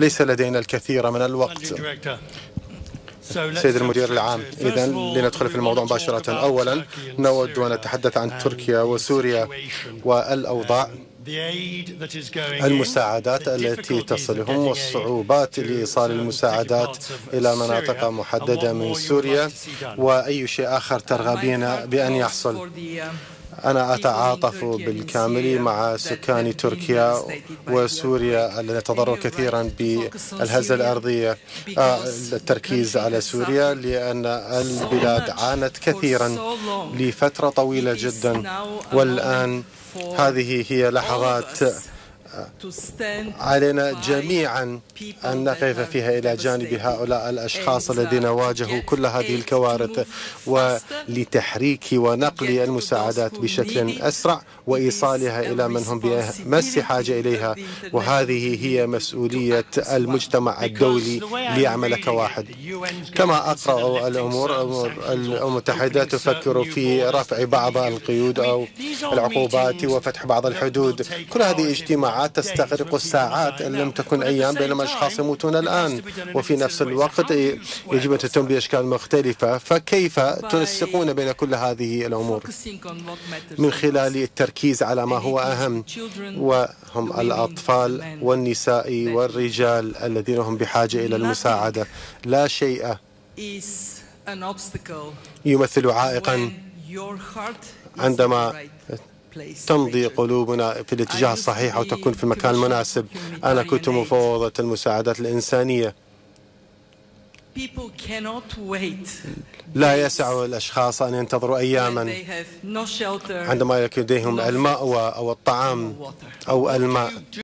ليس لدينا الكثير من الوقت. سيد المدير العام. إذا لندخل في الموضوع مباشرة. أولا نود أن نتحدث عن تركيا وسوريا والأوضاع. المساعدات التي تصلهم والصعوبات لإيصال المساعدات إلى مناطق محددة من سوريا وأي شيء آخر ترغبين بأن يحصل. أنا أتعاطف بالكامل مع سكان تركيا وسوريا الذين تضرروا كثيرا بالهزة الأرضية. آه، التركيز على سوريا لأن البلاد عانت كثيرا لفترة طويلة جدا. والآن هذه هي لحظات علينا جميعا أن نقف فيها إلى جانب هؤلاء الأشخاص الذين واجهوا كل هذه الكوارث ولتحريك ونقل المساعدات بشكل أسرع وإيصالها إلى من هم بأمس حاجة إليها؟ وهذه هي مسؤولية المجتمع الدولي ليعمل كواحد كما أقرأ الأمور الأمم المتحدة تفكر في رفع بعض القيود أو العقوبات وفتح بعض الحدود. كل هذه اجتماعات تستغرق الساعات إن لم تكن أيام بينما أشخاص يموتون الآن. وفي نفس الوقت يجب أن تتم بأشكال مختلفة. فكيف تنسقون بين كل هذه الأمور؟ من خلال التركيز على ما هو أهم وهم الأطفال والنساء والرجال الذين هم بحاجة إلى المساعدة. لا شيء يمثل عائقا عندما تمضي قلوبنا في الاتجاه الصحيح أو تكون في المكان المناسب. أنا كنت مفوضة المساعدات الإنسانية. لا يسع الأشخاص أن ينتظروا أياما. عندما يكون لديهم المأوى أو الطعام أو الماء.